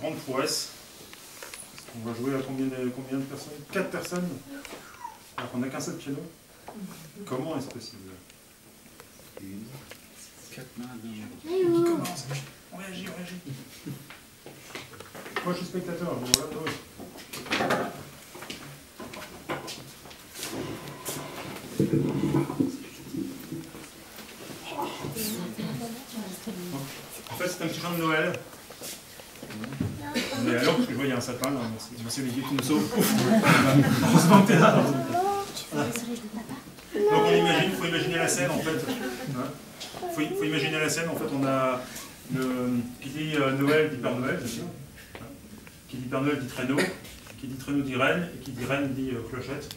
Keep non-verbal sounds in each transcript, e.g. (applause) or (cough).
grande prouesse. On va jouer à combien de, combien de personnes? Quatre personnes Alors qu'on n'a qu'un seul piano Comment est-ce possible? Une, quatre mains, deux Qui commence On réagit, on réagit. Moi je suis spectateur, bon, voilà, oui. En fait, c'est un petit chant de Noël. Mais alors, parce que je vois, il y a un sapin, là, merci Olivier qui nous sauve. Heureusement que t'es là. Donc on imagine, il faut imaginer la scène en fait. Il faut, faut imaginer la scène, en fait on a le, qui dit euh, Noël dit Père Noël, bien sûr. Qui dit Père Noël dit traîneau, qui dit traîneau dit reine, et qui dit reine dit euh, clochette.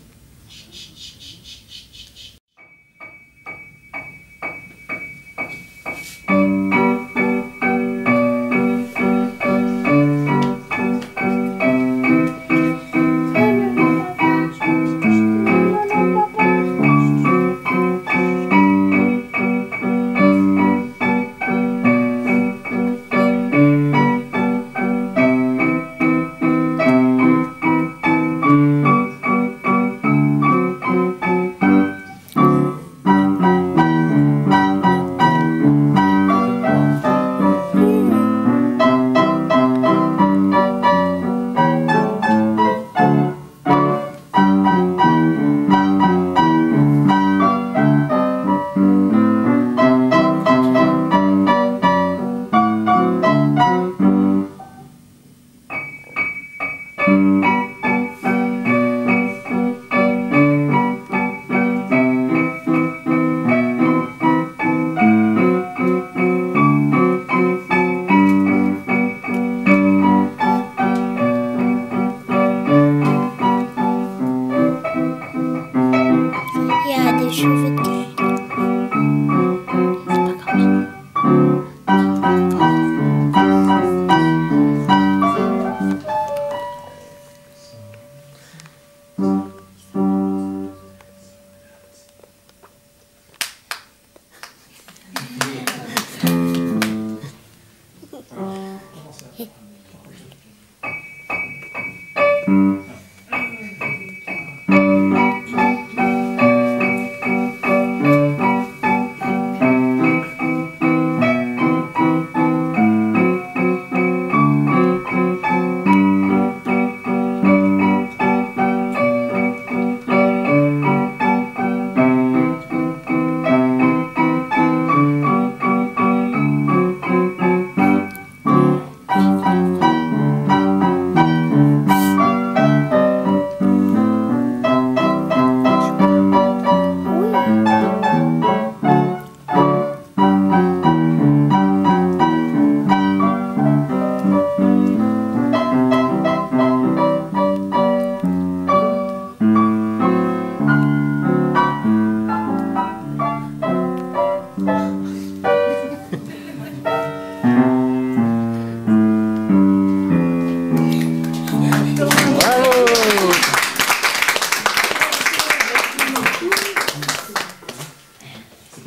Mm-hmm. (laughs)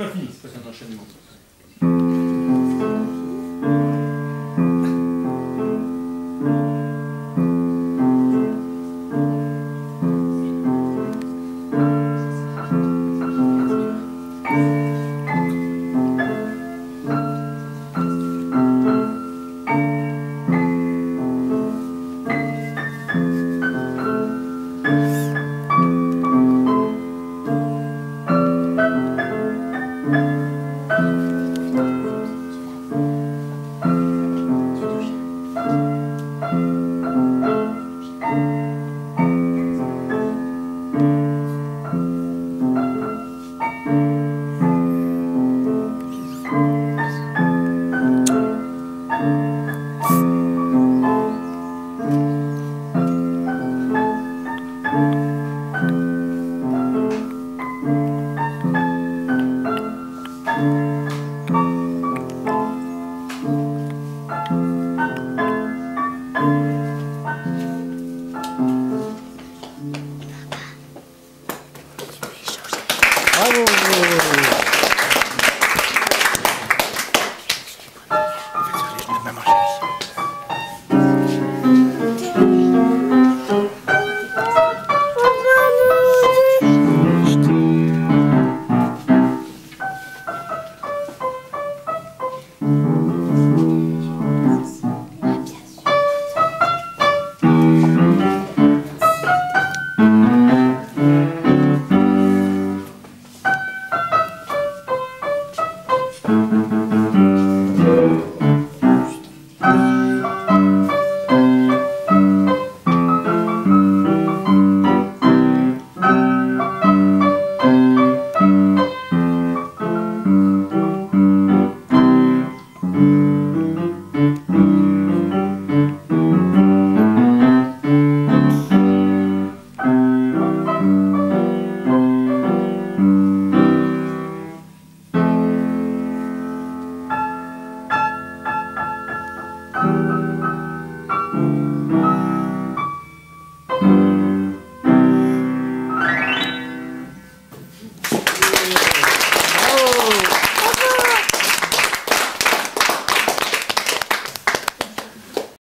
pas fini, c'est pas un enchaînement.